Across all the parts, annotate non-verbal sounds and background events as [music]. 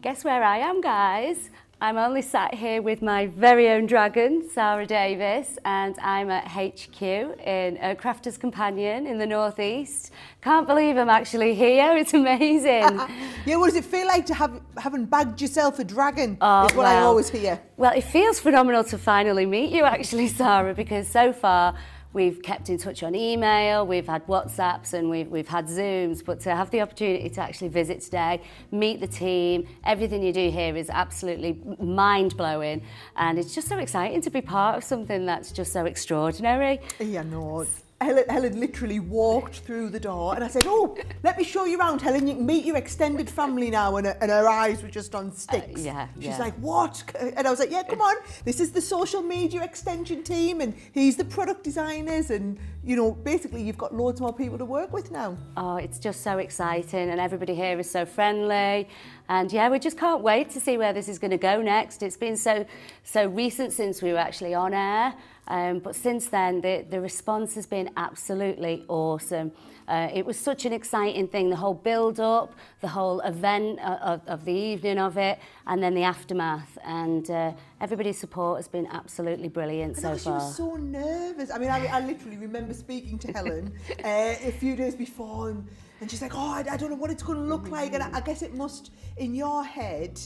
Guess where I am, guys? I'm only sat here with my very own dragon, Sara Davies, and I'm at HQ in a Crafters Companion in the Northeast. Can't believe I'm actually here. It's amazing. [laughs] yeah, what does it feel like to have having bagged yourself a dragon? Oh, is what well, I always hear. Well, it feels phenomenal to finally meet you, actually, Sara, because so far We've kept in touch on email, we've had WhatsApps and we've, we've had Zooms, but to have the opportunity to actually visit today, meet the team, everything you do here is absolutely mind-blowing and it's just so exciting to be part of something that's just so extraordinary. Yeah, no, Helen, Helen literally walked through the door and I said, oh, let me show you around, Helen. You can meet your extended family now. And her, and her eyes were just on sticks. Uh, yeah, She's yeah. like, what? And I was like, yeah, come on. This is the social media extension team and he's the product designers. And, you know, basically you've got loads more people to work with now. Oh, it's just so exciting and everybody here is so friendly. And yeah, we just can't wait to see where this is going to go next. It's been so, so recent since we were actually on air. Um, but since then, the, the response has been absolutely awesome. Uh, it was such an exciting thing, the whole build-up, the whole event of, of the evening of it, and then the aftermath. And uh, everybody's support has been absolutely brilliant I so know, far. She was so nervous. I mean, I, I literally remember speaking to Helen [laughs] uh, a few days before, and, and she's like, oh, I, I don't know what it's going to look like. And I, I guess it must, in your head,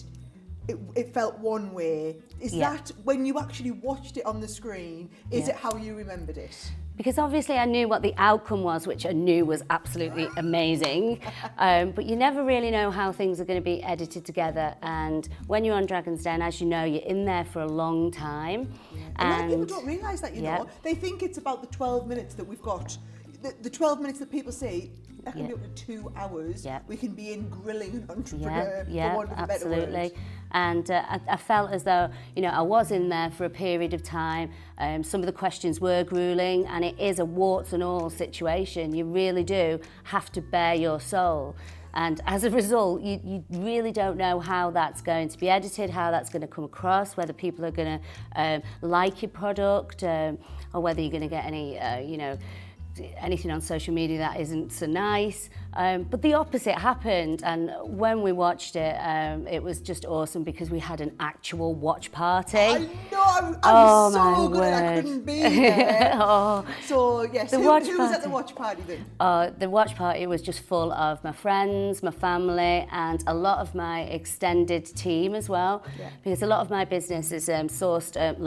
it, it felt one way. Is Yeah. that when you actually watched it on the screen? Is Yeah. it how you remembered it? Because obviously I knew what the outcome was, which I knew was absolutely [laughs] amazing. Um, but you never really know how things are going to be edited together. And when you're on Dragon's Den, as you know, you're in there for a long time. And, of people don't realise that, you yeah. know. They think it's about the 12 minutes that we've got. The, the 12 minutes that people say, that can Yeah. be up to two hours. Yeah. We can be in grilling an Yeah, entrepreneur, yeah, for want of a better absolutely. And uh, I, I felt as though, you know, I was in there for a period of time. Um, some of the questions were grueling, and it is a warts and all situation. You really do have to bare your soul. And as a result, you, you really don't know how that's going to be edited, how that's going to come across, whether people are going to um, like your product, um, or whether you're going to get any, uh, you know, anything on social media that isn't so nice. Um, but the opposite happened, and when we watched it, um, it was just awesome because we had an actual watch party. I know, I'm, I'm Oh, so good at I couldn't be [laughs] there. oh, So, yes, The who, watch who was at the watch party then? uh, the watch party was just full of my friends, my family, and a lot of my extended team as well. Yeah. Because a lot of my business is um, sourced um,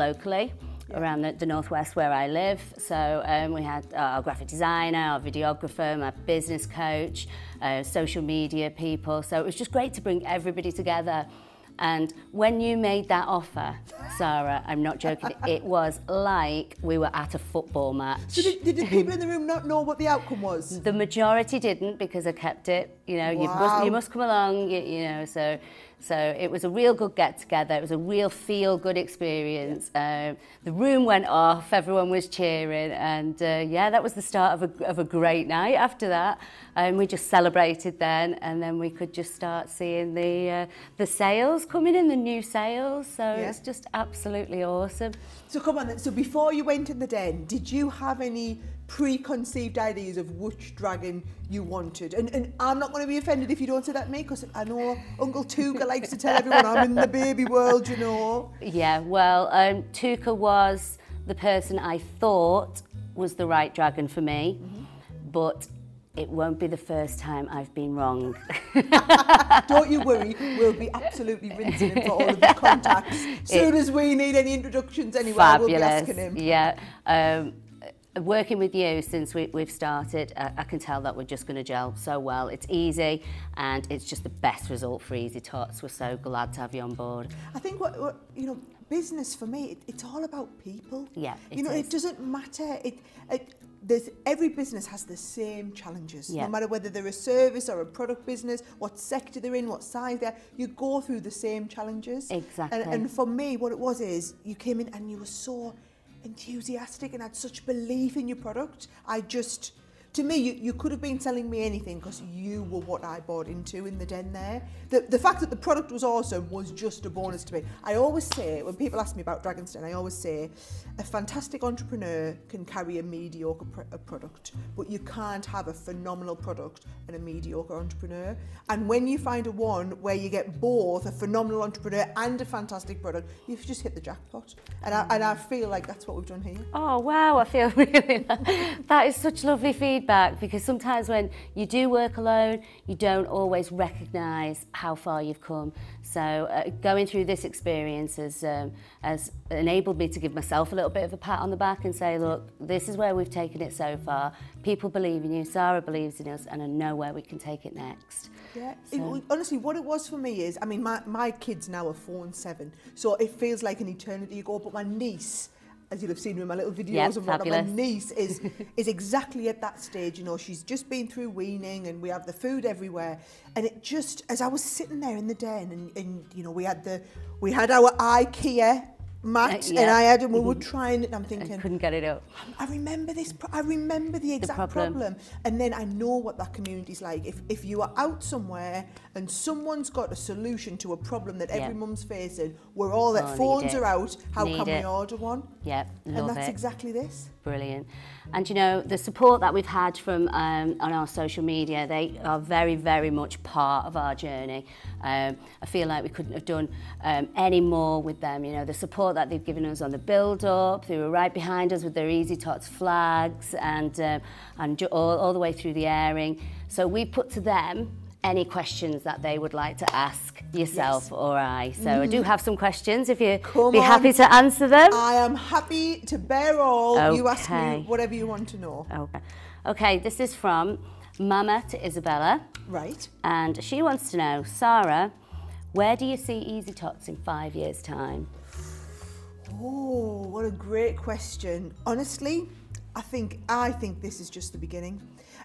locally. around the, the northwest where I live. So um, we had our graphic designer, our videographer, my business coach, uh, social media people. So it was just great to bring everybody together. And when you made that offer, Sara, I'm not joking, [laughs] it was like we were at a football match. So did, did the people in the room not know what the outcome was? The majority didn't because I kept it. You know, you, must, you must come along. You, you know, so so it was a real good get together. It was a real feel good experience. Um, the room went off. Everyone was cheering, and uh, yeah, that was the start of a of a great night. After that, and we just celebrated then, and then we could just start seeing the uh, the sales coming in, the new sales. So Yeah. it's just absolutely awesome. So come on then. So before you went in the den, did you have any preconceived ideas of which dragon you wanted? And, and I'm not going to be offended if you don't say that to me because I know Uncle Touker likes to tell everyone I'm in the baby world, you know. Yeah, well, um, Touker was the person I thought was the right dragon for me, but it won't be the first time I've been wrong. [laughs] Don't you worry, we'll be absolutely rinsing him for all of the contacts. [laughs] Soon as we need any introductions anyway, we'll be asking him. Yeah. Um, working with you since we, we've started, uh, I can tell that we're just going to gel so well. It's easy and it's just the best result for Easy Tots. We're so glad to have you on board. I think what, what you know, business for me, it, it's all about people. Yeah, you know, is. it doesn't matter. It, it there's every business has the same challenges. Yeah. No matter whether they're a service or a product business, what sector they're in, what size they're, you go through the same challenges. Exactly. And, and for me, what it was is you came in and you were so enthusiastic and had such belief in your product. I just to me, you, you could have been selling me anything because you were what I bought into in the den there. The, the fact that the product was awesome was just a bonus to me. I always say, when people ask me about Dragon's Den, I always say, a fantastic entrepreneur can carry a mediocre pr- a product, but you can't have a phenomenal product and a mediocre entrepreneur. And when you find a one where you get both a phenomenal entrepreneur and a fantastic product, you've just hit the jackpot. And I, and I feel like that's what we've done here. Oh wow, I feel [laughs] really that is such lovely feedback because sometimes when you do work alone, you don't always recognise how far you've come. So uh, going through this experience has um, has enabled me to give myself a little bit of a pat on the back and say, look, this is where we've taken it so far. People believe in you, Sara believes in us, and I know where we can take it next. Yeah, it, honestly, what it was for me is, I mean, my, my kids now are four and seven, so it feels like an eternity ago, but my niece, as you'll have seen in my little videos Yep, and whatnot, my niece is, [laughs] is exactly at that stage, you know, she's just been through weaning and we have the food everywhere. And it just, as I was sitting there in the den and, and you know, we had the, we had our IKEA mat Uh, and. I had, and we were trying it and I'm thinking. I couldn't get it out. I remember this. I remember the exact problem. problem. and then I know what that community's like. If if you are out somewhere and someone's got a solution to a problem that every Yeah. mum's facing, where all their Oh, phones are out, how Need can it. we order one? Yep, and that's it. exactly this. Brilliant. And you know, the support that we've had from um, on our social media, they are very, very much part of our journey. Um, I feel like we couldn't have done um, any more with them. You know, the support that they've given us on the build-up, they were right behind us with their Easy Tots flags and, um, and all, all the way through the airing. So we put to them any questions that they would like to ask yourself or I. So I do mm-hmm. have some questions if you'd Come be happy to answer them. I am happy to bear all. You ask me whatever you want to know. Okay. Okay, this is from Mama to Isabella, Right. and she wants to know, Sara, where do you see Easy Tots in five years' time? Oh, what a great question. Honestly, I think I think this is just the beginning.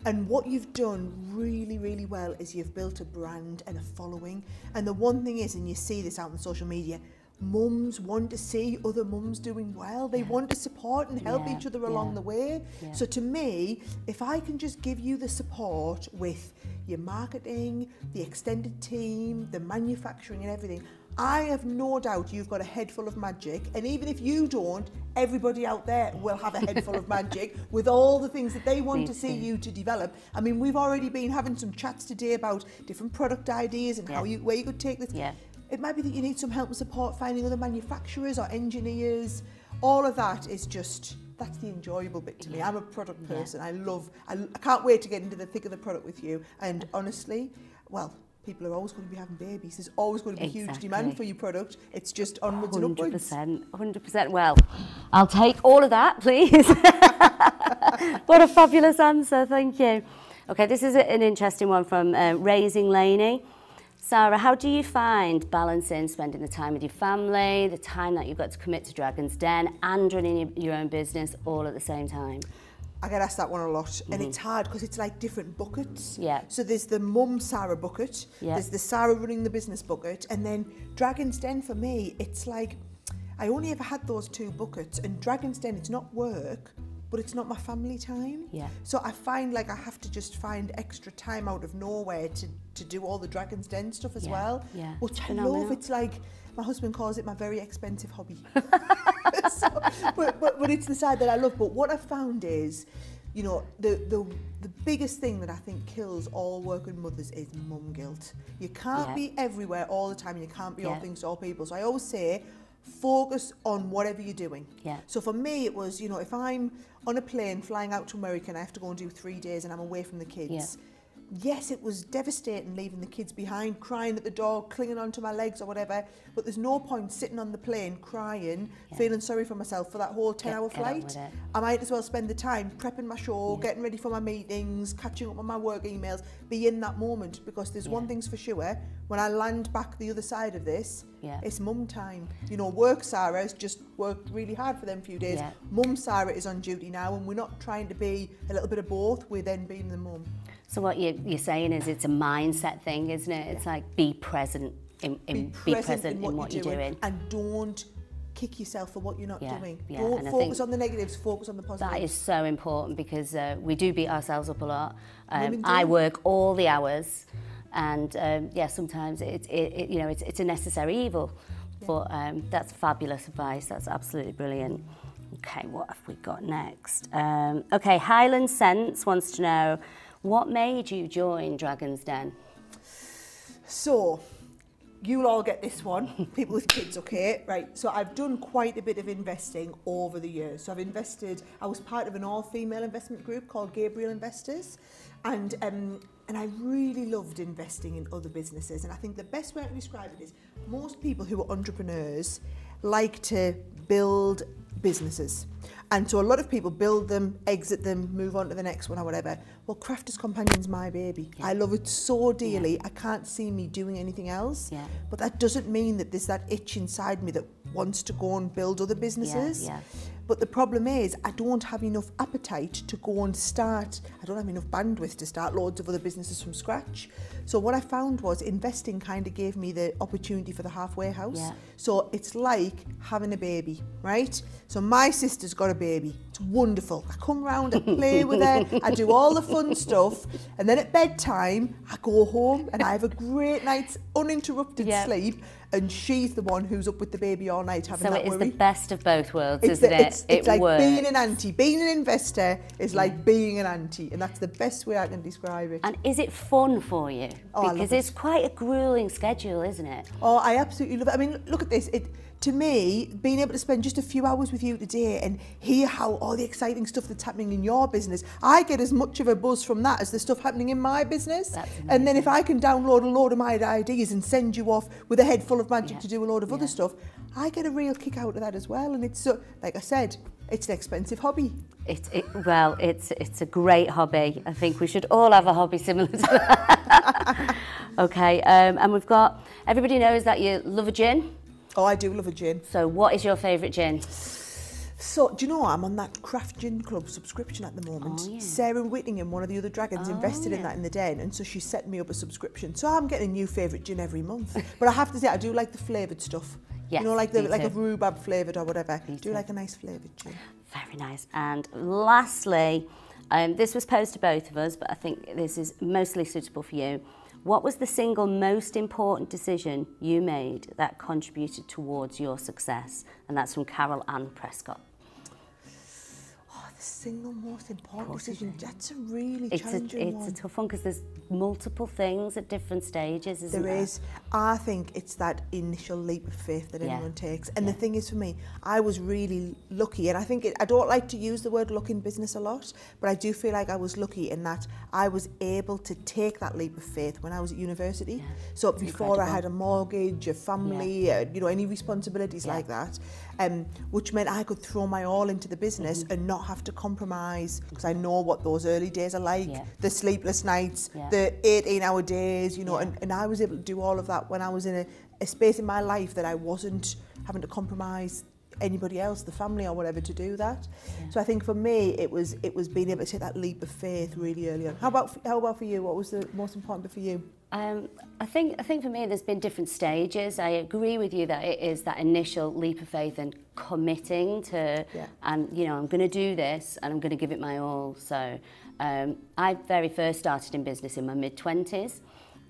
And what you've done really, really well is you've built a brand and a following. And the one thing is, and you see this out on social media, mums want to see other mums doing well. They want to support and help Yeah, each other along yeah, the way. yeah. So to me, if I can just give you the support with your marketing, the extended team, the manufacturing and everything, I have no doubt you've got a head full of magic. And even if you don't, everybody out there will have a head full of magic [laughs] with all the things that they want to see you to develop. I mean, we've already been having some chats today about different product ideas and how you where you could take this. Yeah. It might be that you need some help and support finding other manufacturers or engineers. All of that is just that's the enjoyable bit to me. Yeah. I'm a product Yeah. person. I love. I, I can't wait to get into the thick of the product with you. And honestly, well. People are always going to be having babies. There's always going to be huge demand for your product. It's just onwards and Hundred upwards. percent, hundred percent. Well, I'll take all of that, please. [laughs] what a fabulous answer, thank you. Okay, this is an interesting one from uh, Raising Laney. Sara, how do you find balancing spending the time with your family, the time that you've got to commit to Dragon's Den, and running your, own business all at the same time? I get asked that one a lot, and it's hard because it's like different buckets. Mm-hmm. Yeah. So there's the mum Sara bucket, Yeah. there's the Sara running the business bucket, and then Dragon's Den for me, it's like I only ever had those two buckets, and Dragon's Den, it's not work, but it's not my family time. Yeah. So I find like I have to just find extra time out of nowhere to, to do all the Dragon's Den stuff as Yeah, well. yeah, Which it's I phenomenal. love. It's like my husband calls it my very expensive hobby. [laughs] [laughs] so, but, but, but it's the side that I love. But what I've found is, you know, the, the, the biggest thing that I think kills all working mothers is mum guilt. You can't Yeah. be everywhere all the time. You can't be all things to all people. So I always say, focus on whatever you're doing. Yeah. So for me, it was, you know, if I'm on a plane flying out to America and I have to go and do three days and I'm away from the kids, yes, it was devastating leaving the kids behind, crying at the door, clinging onto my legs or whatever. But there's no point sitting on the plane crying, Yeah. feeling sorry for myself for that whole 10 hour Get- get flight. I might as well spend the time prepping my show, getting ready for my meetings, catching up on my work emails, be in that moment because there's one Yeah. thing's for sure. When I land back the other side of this, Yeah. it's mum time. You know, work Sara's just worked really hard for them few days. Yeah. Mum Sara is on duty now, and we're not trying to be a little bit of both. We're then being the mum. So what you, you're saying is it's a mindset thing, isn't it? It's like be present in, in be present, in what, you're doing. and don't kick yourself for what you're not Yeah, doing. yeah, Don't and focus on the negatives, focus on the positives. That is so important because uh, we do beat ourselves up a lot. Um, I work all the hours, and um, yeah, sometimes it's it, it, you know it's, it's a necessary evil. But um, that's fabulous advice. That's absolutely brilliant. Okay, what have we got next? Um, okay, Highland Sense wants to know what made you join Dragon's Den. So, you'll all get this one, [laughs] people with kids, okay? Right, so I've done quite a bit of investing over the years. So I've invested, I was part of an all-female investment group called Gabriel Investors, and um, and I really loved investing in other businesses. And I think the best way to describe it is most people who are entrepreneurs like to build businesses. And so a lot of people build them, exit them, move on to the next one or whatever. Well, Crafters Companion's my baby. I love it so dearly. I can't see me doing anything else. Yeah. But that doesn't mean that there's that itch inside me that wants to go and build other businesses. yeah. But the problem is, I don't have enough appetite to go and start, I don't have enough bandwidth to start loads of other businesses from scratch. So, what I found was investing kind of gave me the opportunity for the halfway house. Yeah. So, it's like having a baby, right? So, my sister's got a baby. It's wonderful. I come round, I play [laughs] with her, I do all the fun stuff, and then at bedtime, I go home and I have a great night's uninterrupted Yeah. sleep. And she's the one who's up with the baby all night having So that it is the best of both worlds, It's, isn't the, it? it's, it's it like works. being an auntie. Being an investor is like being an auntie, and that's the best way I can describe it. And is it fun for you? Oh, because it. it's quite a grueling schedule, isn't it? Oh, I absolutely love it. I mean, look at this. It to me, being able to spend just a few hours with you today and hear how all the exciting stuff that's happening in your business, I get as much of a buzz from that as the stuff happening in my business. And then if I can download a load of my ideas and send you off with a head full of magic Yeah. to do a load of other stuff, I get a real kick out of that as well. And it's so, like I said, it's an expensive hobby. It, it, well, it's it's a great hobby. I think we should all have a hobby similar to that. [laughs] okay, um, and we've got everybody knows that you love a gin. Oh, I do love a gin. So, what is your favourite gin? So, do you know I'm on that Craft Gin Club subscription at the moment? Oh, yeah. Sarah Willingham, one of the other dragons, Oh, invested in that in the den, and so she set me up a subscription. So I'm getting a new favourite gin every month. [laughs] but I have to say, I do like the flavoured stuff. Yes, you know, like the like a rhubarb flavoured or whatever. Me do too. like a nice flavoured gin. Very nice. And lastly, um, this was posed to both of us, but I think this is mostly suitable for you. What was the single most important decision you made that contributed towards your success? And that's from Carol Ann Prescott. Single most important decision. That's a really It's a, it's one. a tough one because there's multiple things at different stages, isn't There there? is. I think it's that initial leap of faith that Yeah. anyone takes. And the thing is, for me, I was really lucky. And I think it, I don't like to use the word luck in business a lot, but I do feel like I was lucky in that I was able to take that leap of faith when I was at university. Yeah. So before I had a mortgage, a family, uh, you know, any responsibilities Yeah. like that, um, which meant I could throw my all into the business Mm-hmm. and not have to compromise because I know what those early days are like, Yeah. the sleepless nights, Yeah. the 18 hour days, you know, Yeah. and, and I was able to do all of that when I was in a, a space in my life that I wasn't having to compromise anybody else, the family or whatever, to do that. Yeah. So I think for me, it was it was being able to take that leap of faith really early on. How about how about for you? What was the most important bit for you? Um, I think I think for me there's been different stages. I agree with you that it is that initial leap of faith and committing to Yeah. and you know I'm going to do this and I'm going to give it my all. So um, I very first started in business in my mid 20s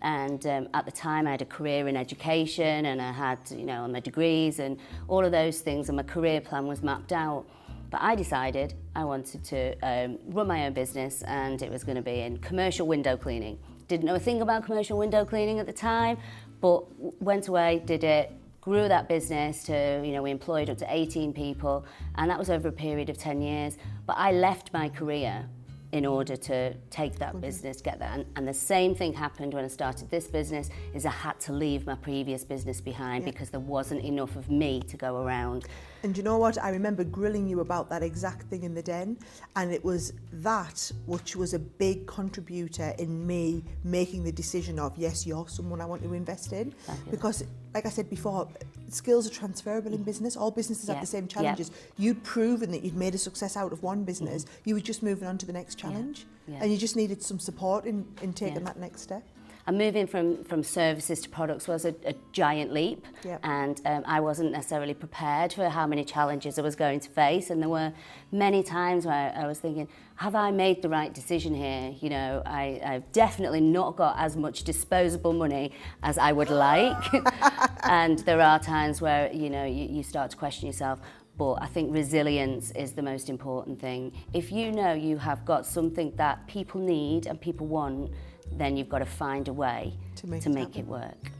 and um, at the time I had a career in education and I had you know my degrees and all of those things and my career plan was mapped out. But I decided I wanted to um, run my own business and it was going to be in commercial window cleaning. Didn't know a thing about commercial window cleaning at the time, but went away, did it, grew that business to, you know, we employed up to 18 people, and that was over a period of 10 years. But I left my career in order to take that mm-hmm. business, get that. And, and the same thing happened when I started this business, is I had to leave my previous business behind Yeah. because there wasn't enough of me to go around. And you know what? I remember grilling you about that exact thing in the den, and it was that which was a big contributor in me making the decision of yes, you're someone I want to invest in. Fabulous. Because, like I said before, skills are transferable in business. All businesses Yeah, have the same yeah. challenges. You'd proven that you'd made a success out of one business. You were just moving on to the next challenge, yeah. and you just needed some support in, in taking Yeah. that next step. and moving from, from services to products was a, a giant leap. Yep. And um, I wasn't necessarily prepared for how many challenges I was going to face. And there were many times where I was thinking, have I made the right decision here? You know, I, I've definitely not got as much disposable money as I would like. [laughs] and there are times where, you know, you, you start to question yourself, but I think resilience is the most important thing. If you know you have got something that people need and people want, then you've got to find a way To make to it make it work.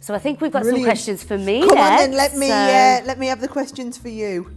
So I think we've got Brilliant. some questions for me Come on then, let me so- uh, let me have the questions for you.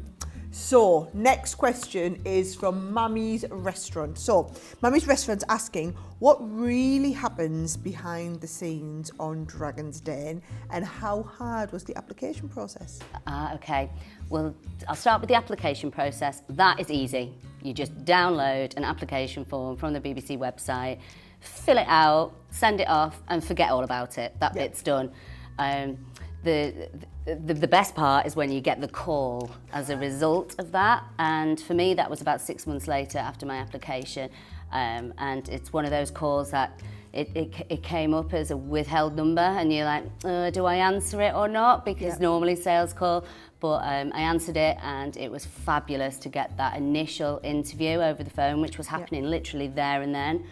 So, next question is from Mammy's Restaurant. So, Mammy's Restaurant's asking what really happens behind the scenes on Dragon's Den and how hard was the application process? Ah, okay. Well, I'll start with the application process. That is easy. You just download an application form from the BBC website, fill it out, send it off, and forget all about it. That Yeah. bit's done. Um, the, the, the best part is when you get the call as a result of that. And for me, that was about six months later after my application. Um, and it's one of those calls that it, it, it came up as a withheld number and you're like, uh, do I answer it or not? Because Yeah. normally sales call, but um, I answered it and it was fabulous to get that initial interview over the phone, which was happening literally there and then.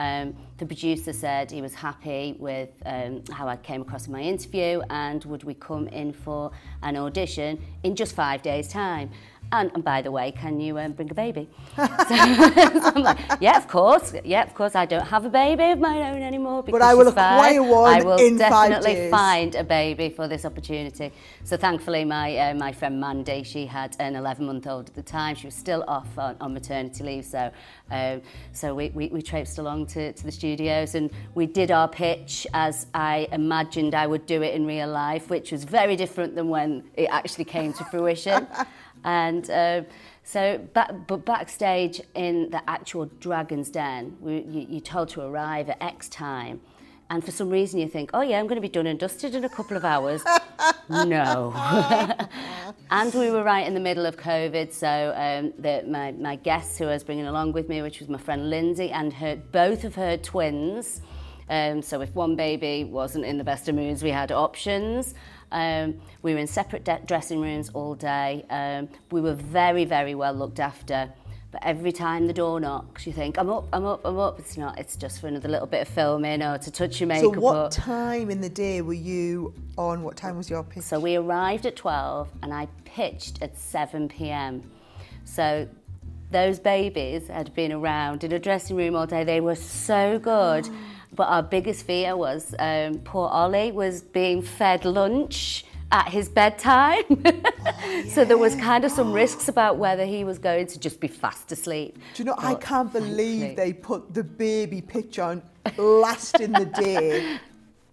Um, the producer said he was happy with um, how I came across in my interview and would we come in for an audition in just five days' time. And, and by the way, can you um, bring a baby? [laughs] so, [laughs] so I'm like, yeah, of course. Yeah, of course. I don't have a baby of my own anymore. Because I will acquire one I will in definitely find a baby for this opportunity. So thankfully, my uh, my friend Mandy, she had an 11 month old at the time. She was still off on, on maternity leave, so um, so we, we, we traipsed along to, to the studios and we did our pitch as I imagined I would do it in real life, which was very different than when it actually came to fruition. [laughs] and um, so, back, but backstage in the actual Dragon's Den, we, you, you're told to arrive at X time. And for some reason you think, oh yeah, I'm going to be done and dusted in a couple of hours. [laughs] no. [laughs] and we were right in the middle of COVID, so um, the, my, my guests who I was bringing along with me, which was my friend Lindsay and her, both of her twins. Um, so if one baby wasn't in the best of moods, we had options. Um, we were in separate de- dressing rooms all day. Um, we were very, very well looked after. But every time the door knocks, you think, I'm up, I'm up, I'm up. It's not, it's just for another little bit of filming or to touch your makeup So, what up. time in the day were you on? What time was your pitch? So we arrived at 12 and I pitched at 7 p.m. So those babies had been around in a dressing room all day. They were so good. [gasps] But our biggest fear was um, poor Ollie was being fed lunch at his bedtime. [laughs] So there was kind of some [gasps] risks about whether he was going to just be fast asleep. Do you know, I can't believe they put the baby pitch on last in the day. [laughs]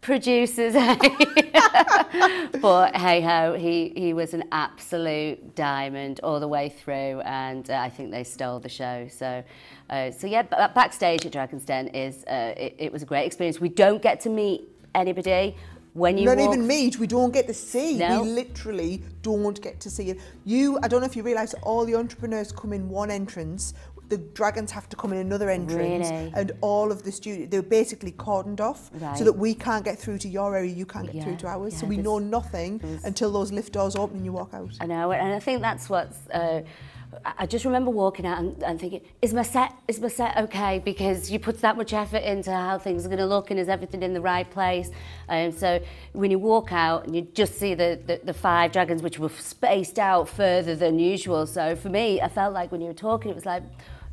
producers. [laughs] but hey ho, he, he was an absolute diamond all the way through, and uh, I think they stole the show. So, uh, so yeah, backstage at Dragon's Den is uh, it, it was a great experience. We don't get to meet anybody when you don't walk. even meet, we don't get to see. No. We literally don't get to see it. You, I don't know if you realise, all the entrepreneurs come in one entrance. The dragons have to come in another entrance, Really? and all of the studio they're basically cordoned off, Right. so that we can't get through to your area, you can't get Yeah, through to ours. so we know nothing until those lift doors open and you walk out. I know, and I think that's what's. Uh, I just remember walking out and, and thinking, is my set is my set okay? Because you put that much effort into how things are going to look, and is everything in the right place? Um, so when you walk out and you just see the, the the five dragons, which were spaced out further than usual. So for me, I felt like when you were talking, it was like.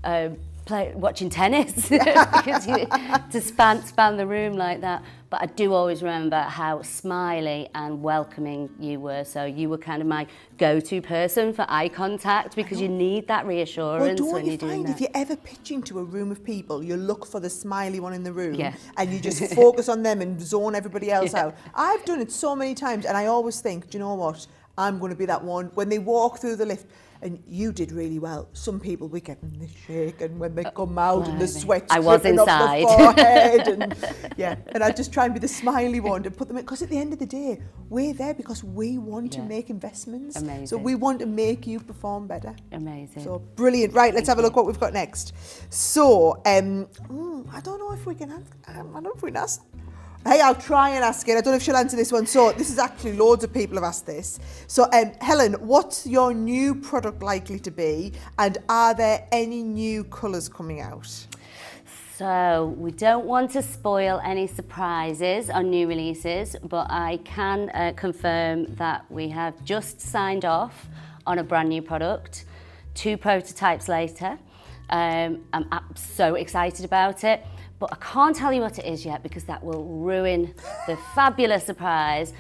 Um, play, watching tennis [laughs] [laughs] because you, to span span the room like that. But I do always remember how smiley and welcoming you were. So you were kind of my go-to person for eye contact because you oh. need that Well, reassurance don't when you doing find if you're ever pitching to a room of people, you look for the smiley one in the room Yeah. and you just [laughs] focus on them and zone everybody else out. I've done it so many times and I always think, do you know what? I'm going to be that one. When they walk through the lift, and you did really well. Some people were getting the shake, and when they come out and the sweat I was dripping off the forehead, and [laughs] yeah, and I just try and be the smiley one and put them in. Because at the end of the day, we're there because we want to make investments. Amazing. So we want to make you perform better. Amazing. So brilliant. Right, let's have a look what we've got next. So, um, mm, I don't know if we can. Ask, um, I don't know if we can ask. Hey, I'll try and ask it. I don't know if she'll answer this one. So, this is actually loads of people have asked this. So, um, Helen, what's your new product likely to be, and are there any new colours coming out? So we don't want to spoil any surprises on new releases, but I can uh, confirm that we have just signed off on a brand new product, two prototypes later. Um, I'm, I'm so excited about it, but I can't tell you what it is yet because that will ruin the fabulous surprise.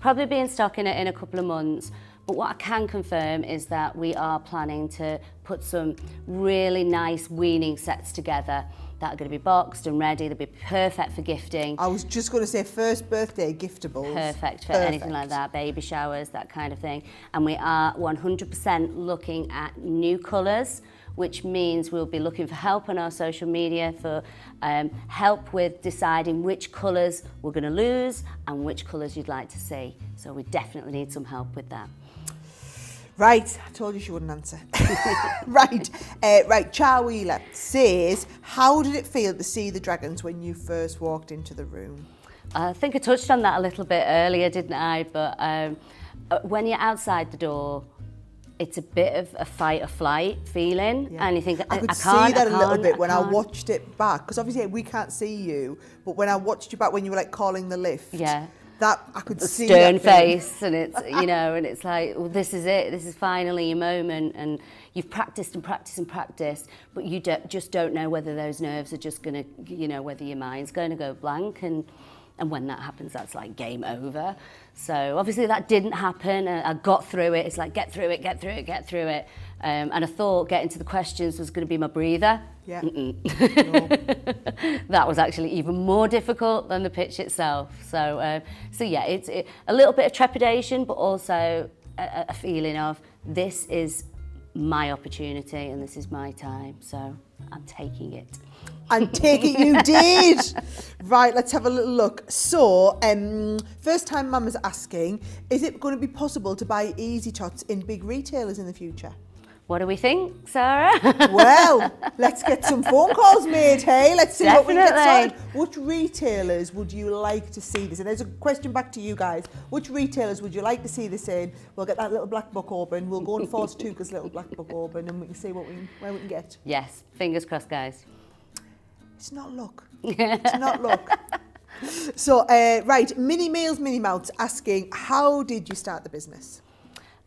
Probably be in stock in a, in a couple of months. But what I can confirm is that we are planning to put some really nice weaning sets together that are going to be boxed and ready. They'll be perfect for gifting, I was just going to say first birthday giftables. perfect for Perfect. anything like that, baby showers, that kind of thing. And we are 100% looking at new colours, which means we'll be looking for help on our social media for um, help with deciding which colours we're going to lose and which colours you'd like to see. So we definitely need some help with that. Right, I told you she wouldn't answer. [laughs] right, uh, right. Char Wheeler says, "How did it feel to see the dragons when you first walked into the room?" I think I touched on that a little bit earlier, didn't I? But um, uh, when you're outside the door, it's a bit of a fight or flight feeling, Yeah. and you think I could can't, see that I a little bit when I can't." watched it back, because obviously we can't see you, but when I watched you back when you were like calling the lift, Yeah. that I could the see stern face and it's you know and it's like well, this is it this is finally your moment and you've practiced and practiced and practiced but you don't, just don't know whether those nerves are just going to you know whether your mind's going to go blank and and when that happens that's like game over so obviously that didn't happen I got through it it's like get through it get through it get through it um, and I thought getting to the questions was going to be my breather Yeah. [laughs] that was actually even more difficult than the pitch itself. So, um, so yeah, it's it, a little bit of trepidation, but also a, a feeling of this is my opportunity and this is my time. So I'm taking it. And take it you did. Right, let's have a little look. So, um, first time mum is asking, is it going to be possible to buy Easy Tots in big retailers in the future? What do we think, Sara? [laughs] Well, let's get some phone calls made, hey? Let's see what we can get Definitely. started. Which retailers would you like to see this? And there's a question back to you guys. Which retailers would you like to see this in? We'll get that little black book open. We'll go and force [laughs] Touker's little black book open and we can see what we where we can get. yes, fingers crossed, guys. It's not luck. [laughs] It's not luck. So, uh, right, Mini Meals, Mini Mouths asking, how did you start the business?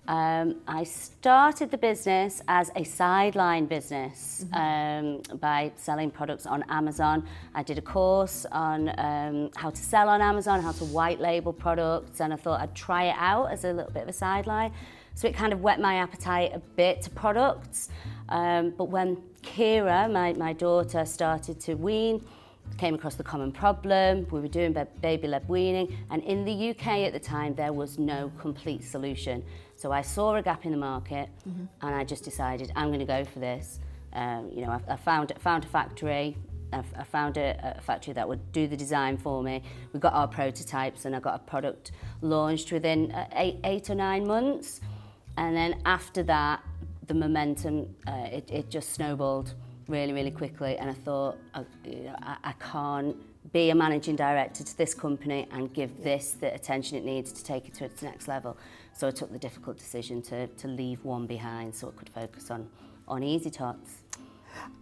Um, I started the business as a sideline business um, by selling products on Amazon. I did a course on um, how to sell on Amazon, how to white label products, and I thought I'd try it out as a little bit of a sideline. So it kind of whet my appetite a bit to products. Um, but when Kira, my, my daughter, started to wean, came across the common problem. We were doing baby-led weaning, and in the UK at the time, there was no complete solution. So I saw a gap in the market, and I just decided I'm going to go for this. Um, you know, I, I found found a factory. I, I found a, a factory that would do the design for me. We got our prototypes, and I got a product launched within uh, eight, eight or nine months. And then after that, the momentum, uh, it, it just snowballed really, really quickly. And I thought, uh, you know, I, I can't be a managing director to this company and give this the attention it needs to take it to its next level. So I took the difficult decision to, to leave one behind so it could focus on, on Easy Tots.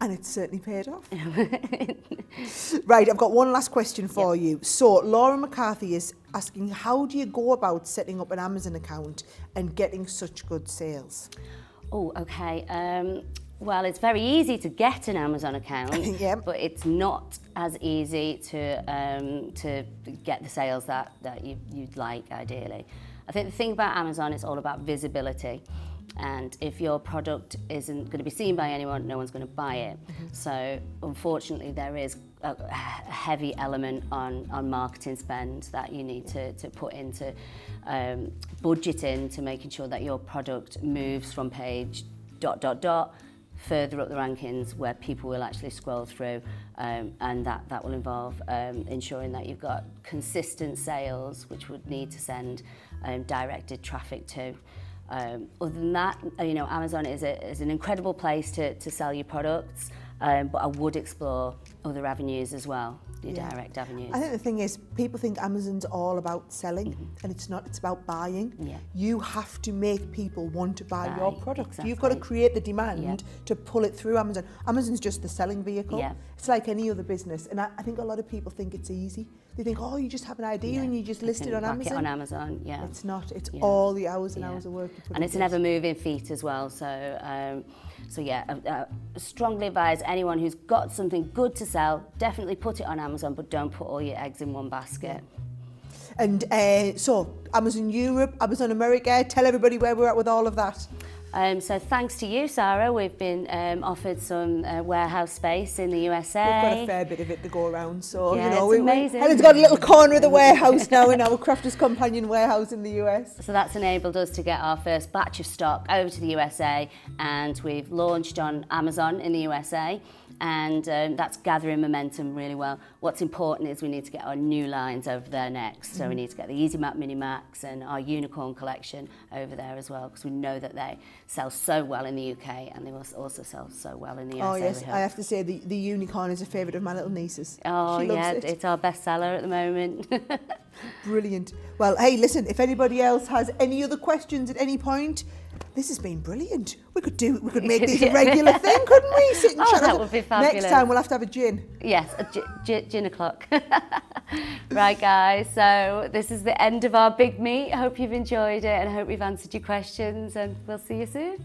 And it's certainly paid off. [laughs] [laughs] right, I've got one last question for you. So, Laura McCarthy is asking, how do you go about setting up an Amazon account and getting such good sales? Oh, okay. Um, well, it's very easy to get an Amazon account, [laughs] Yep. but it's not as easy to um, to get the sales that, that you, you'd like, ideally. I think the thing about Amazon is all about visibility. And if your product isn't going to be seen by anyone, no one's going to buy it. So, unfortunately, there is a, heavy element on, on marketing spend that you need to, to put into um, budgeting to making sure that your product moves from page dot dot dot further up the rankings where people will actually scroll through um, and that, that will involve um, ensuring that you've got consistent sales which would need to send um, directed traffic to. Um, other than that, you know, Amazon is, a, is an incredible place to, to sell your products, um, but I would explore other avenues as well, your Yeah. direct avenues. I think the thing is, people think Amazon's all about selling, and it's not. It's about buying. Yeah. You have to make people want to buy your Buy, product. You've got to create the demand Yeah. to pull it through Amazon. Amazon's just the selling vehicle. Yeah. It's like any other business, and I, I think a lot of people think it's easy. They think, oh, you just have an idea Yeah. and you just list it on Amazon. It on Amazon, yeah. It's not. It's Yeah. all the hours and Yeah. hours of work and it's an ever moving feat as well. So, um, so yeah, uh, uh, strongly advise anyone who's got something good to sell, definitely put it on Amazon, but don't put all your eggs in one basket. And uh, so, Amazon Europe, Amazon America, tell everybody where we're at with all of that. Um, so thanks to you, Sara, we've been um, offered some uh, warehouse space in the USA. We've got a fair bit of it to go around, so Yeah, you know, it's we, we- amazing. Helen's got a little corner of the warehouse now in our Crafters Companion warehouse in the US. So that's enabled us to get our first batch of stock over to the USA and we've launched on Amazon in the USA and um, that's gathering momentum really well. What's important is we need to get our new lines over there next. So we need to get the Easy Mat Mini Max and our Unicorn collection over there as well because we know that they sell so well in the UK and they also sell so well in the US. Oh yes, I have to say the, the unicorn is a favourite of my little nieces. Oh yeah, it. it's our bestseller at the moment. [laughs] Brilliant. Well, hey, listen, if anybody else has any other questions at any point, this has been brilliant. We could do we could make this a regular [laughs] thing, couldn't we? Sit and Oh, chat. that would be fabulous. Next time we'll have to have a gin. Yes, a gi- gi- gin o'clock. [laughs] [laughs] right, guys. So this is the end of our big meet. Hope you've enjoyed it and hope we've answered your questions and we'll see you soon.